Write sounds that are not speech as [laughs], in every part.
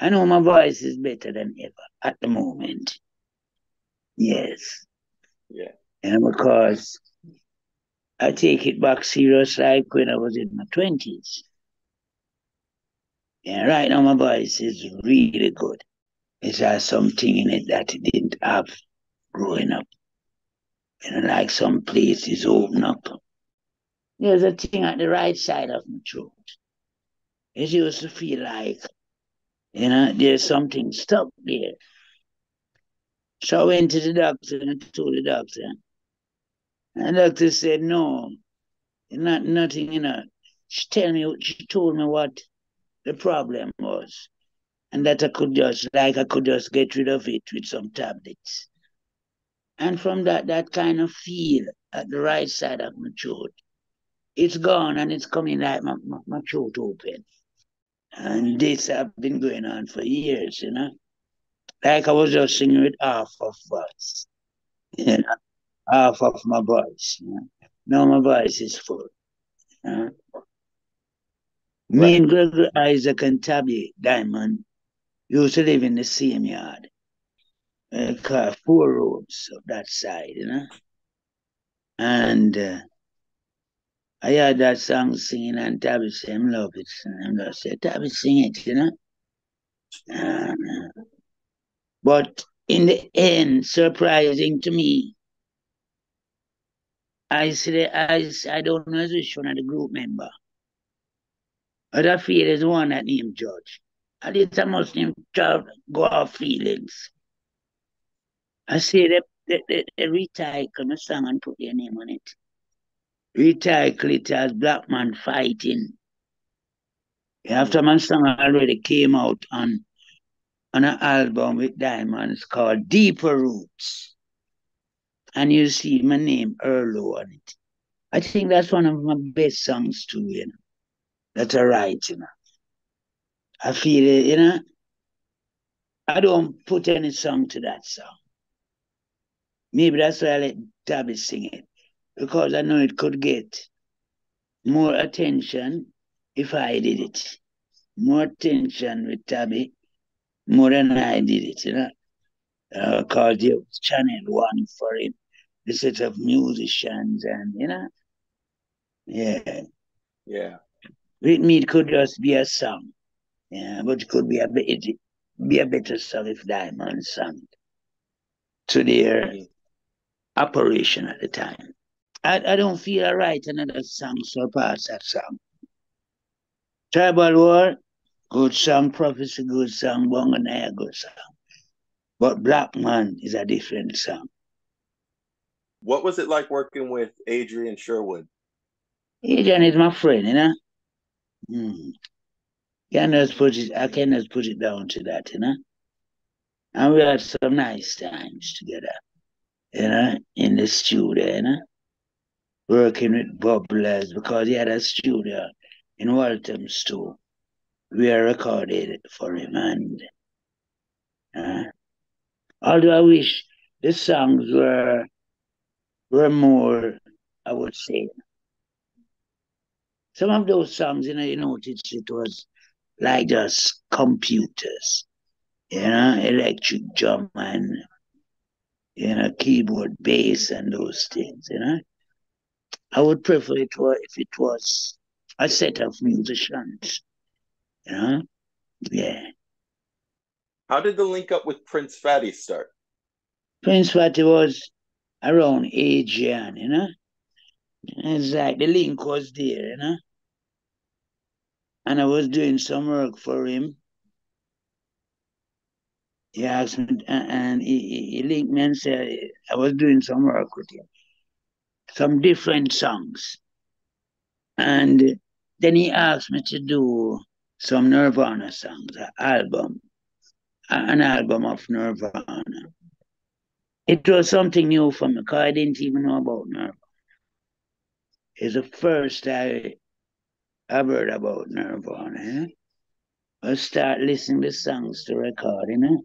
I know my voice is better than ever at the moment. Yes. Yeah. And because I take it back serious like when I was in my twenties. Yeah, right now my voice is really good. It has something in it that it didn't have growing up. You know, like some places open up. There's a thing at the right side of my throat. It used to feel like, you know, there's something stuck there. So I went to the doctor and told the doctor. And the doctor said, no, not nothing, you know. She tell me she told me what the problem was. And that I could just like I could just get rid of it with some tablets. And from that that kind of feel at the right side of my throat, it's gone and it's coming like my, my, my throat open. And this have been going on for years, you know. Like I was just singing with half of voice. You know, half of my voice. You know? Now my voice is full. You know? Me and Gregory Isaac and Tabby Diamond used to live in the same yard. Uh, four rooms of that side, you know. And uh, I heard that song singing and Tabby I love it. And I said, Tabby, sing it, you know. Uh, but in the end, surprising to me, I said, I, I don't know which one of the group member. But I feel is one that named George. At least I must name George go off feelings. I say they, they, they, they recycle my song and put their name on it. Recycle it as Black Man Fighting. After my song already came out on on an album with Diamonds called Deeper Roots. And you see my name Earl Lowe on it. I think that's one of my best songs too, you know. That I write, you know. I feel it, you know. I don't put any song to that song. Maybe that's why I let Tabby sing it. Because I know it could get more attention if I did it. More attention with Tabby more than I did it, you know. Because uh, there was channel one for him, the set of musicians and you know. Yeah. Yeah. With me it could just be a song. Yeah, but it could be a bit be a better song if Diamond sang to their operation at the time. I, I don't feel I write another song surpass that song. Tribal War, good song, Prophecy, good song, Bongo Nyah, good song. But Black Man is a different song. What was it like working with Adrian Sherwood? Adrian is my friend, you know. Hmm. Can just put it, I can just put it down to that, you know. And we had some nice times together, you know, in the studio, you know, working with Bubblers because he had a studio in Waltham too. We are recorded for him, and uh, although I wish the songs were were more, I would say, some of those songs, you know, you noticed it was like just computers, you know, electric drum and, you know, keyboard, bass, and those things, you know. I would prefer it were if it was a set of musicians, you know. Yeah. How did the link up with Prince Fatty start? Prince Fatty was around Adrian, you know. It's like the link was there, you know and I was doing some work for him. He asked me, and he, he linked me and said I was doing some work with him, some different songs. And then he asked me to do some Nirvana songs, an album, an album of Nirvana. It was something new for me because I didn't even know about Nirvana. It's the first I I've heard about Nirvana. Eh? I start listening to songs to record, you know.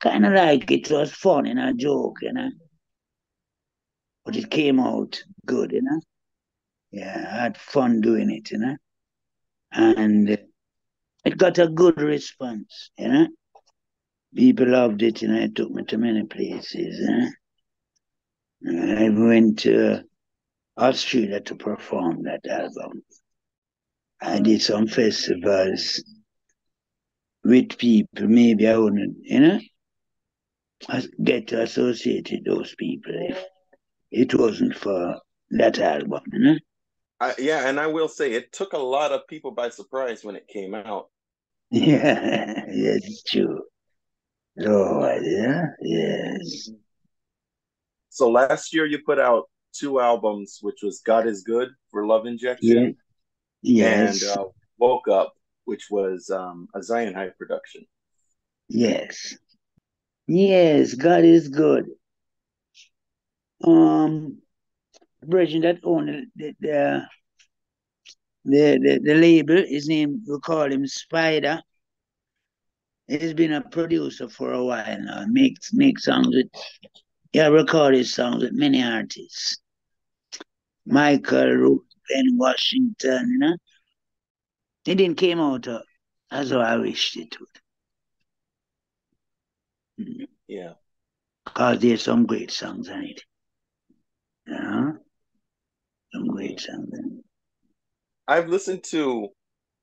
Kind of like it was fun and a joke, you know. But it came out good, you know. Yeah, I had fun doing it, you know. And it got a good response, you know. People loved it, you know. it took me to many places. You know? I went to Australia to perform that album. I hmm. did some festivals with people. Maybe I wouldn't, you know, get to associate with those people if it wasn't for that album, you know. I, yeah, and I will say it took a lot of people by surprise when it came out. [laughs] Yeah, yes, it's true. Lord, yeah, yes. So last year you put out two albums, which was God is Good for Love Injection. Yeah. Yes. And uh, Woke Up, which was um, a Zion High production. Yes. Yes, God is good. Um, Bridget that owned the, the the, the, the label, his name, we call him Spider. He's been a producer for a while now. Makes makes songs with he recorded songs with many artists. Michael Rose, Glenn Washington, you know. It didn't came out uh, as I wished it would. Yeah. Because there's some great songs on it. Know? Some great songs I've listened to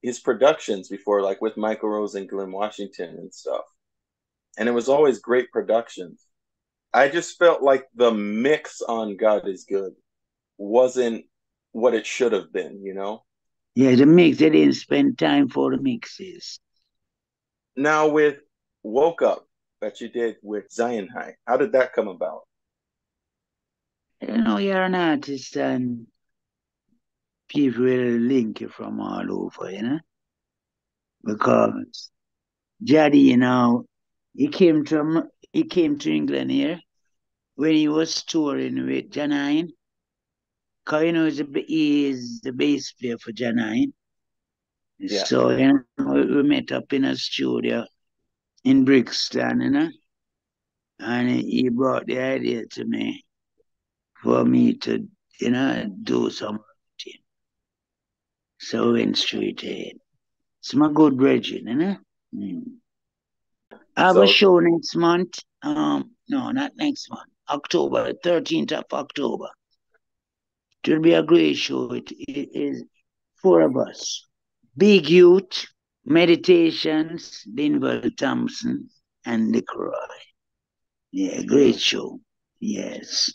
his productions before, like with Michael Rose and Glenn Washington and stuff. And it was always great productions. I just felt like the mix on God is Good wasn't what it should have been, you know? Yeah, the mix, they didn't spend time for the mixes. Now with Woke Up that you did with Zion High, how did that come about? Oh, um, you know, you're an artist and people will link you from all over, you know? Because Jaddy, you know, he came to he came to England here when he was touring with Janine. Cause you know he is the bass player for Janine. Yeah. So you know, we met up in a studio in Brixton, you know. And he brought the idea to me for me to, you know, do some so went straight ahead. It's my good brethren, you know? Mm. I have so, a show next month. Um, no, not next month. October, 13th of October. It will be a great show. It, it is four of us. Big Youth, Meditations, Linval Thompson, and Little Roy. Yeah, great show. Yes.